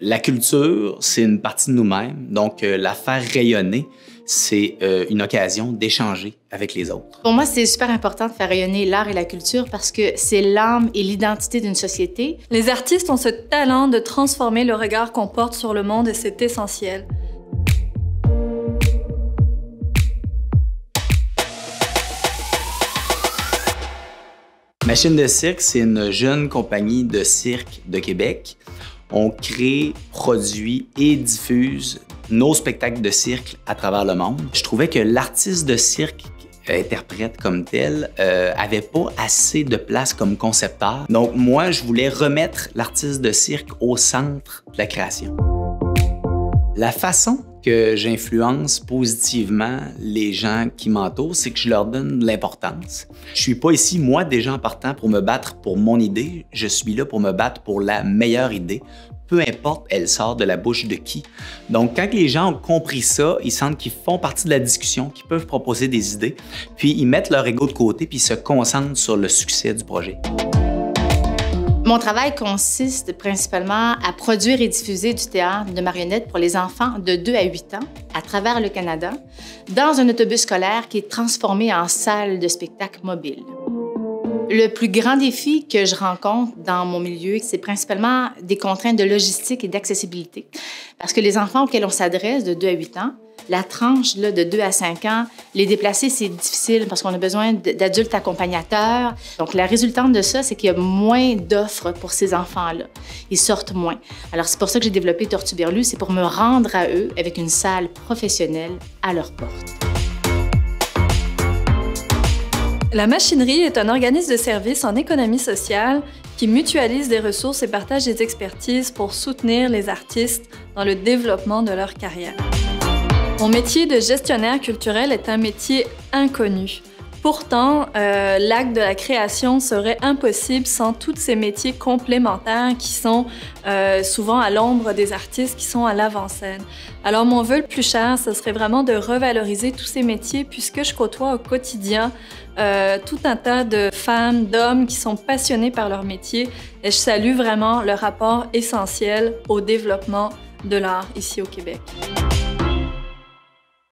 La culture, c'est une partie de nous-mêmes, donc euh, la faire rayonner, c'est euh, une occasion d'échanger avec les autres. Pour moi, c'est super important de faire rayonner l'art et la culture parce que c'est l'âme et l'identité d'une société. Les artistes ont ce talent de transformer le regard qu'on porte sur le monde et c'est essentiel. Machine de cirque, c'est une jeune compagnie de cirque de Québec. On crée, produit et diffuse nos spectacles de cirque à travers le monde. Je trouvais que l'artiste de cirque interprète comme tel euh, avait pas assez de place comme concepteur. Donc moi, je voulais remettre l'artiste de cirque au centre de la création. La façon que j'influence positivement les gens qui m'entourent, c'est que je leur donne de l'importance. Je suis pas ici, moi, déjà en partant pour me battre pour mon idée. Je suis là pour me battre pour la meilleure idée, peu importe elle sort de la bouche de qui. Donc, quand les gens ont compris ça, ils sentent qu'ils font partie de la discussion, qu'ils peuvent proposer des idées, puis ils mettent leur ego de côté, puis ils se concentrent sur le succès du projet. Mon travail consiste principalement à produire et diffuser du théâtre de marionnettes pour les enfants de 2 à 8 ans à travers le Canada dans un autobus scolaire qui est transformé en salle de spectacle mobile. Le plus grand défi que je rencontre dans mon milieu, c'est principalement des contraintes de logistique et d'accessibilité. Parce que les enfants auxquels on s'adresse de 2 à 8 ans, la tranche de 2 à 5 ans, les déplacer, c'est difficile parce qu'on a besoin d'adultes accompagnateurs. Donc, la résultante de ça, c'est qu'il y a moins d'offres pour ces enfants-là. Ils sortent moins. Alors, c'est pour ça que j'ai développé Tortue Berlu, c'est pour me rendre à eux avec une salle professionnelle à leur porte. La machinerie est un organisme de service en économie sociale qui mutualise des ressources et partage des expertises pour soutenir les artistes dans le développement de leur carrière. Mon métier de gestionnaire culturel est un métier inconnu. Pourtant, euh, l'acte de la création serait impossible sans tous ces métiers complémentaires qui sont euh, souvent à l'ombre des artistes qui sont à l'avant-scène. Alors mon vœu le plus cher, ce serait vraiment de revaloriser tous ces métiers puisque je côtoie au quotidien euh, tout un tas de femmes, d'hommes qui sont passionnés par leur métier et je salue vraiment leur rapport essentiel au développement de l'art ici au Québec.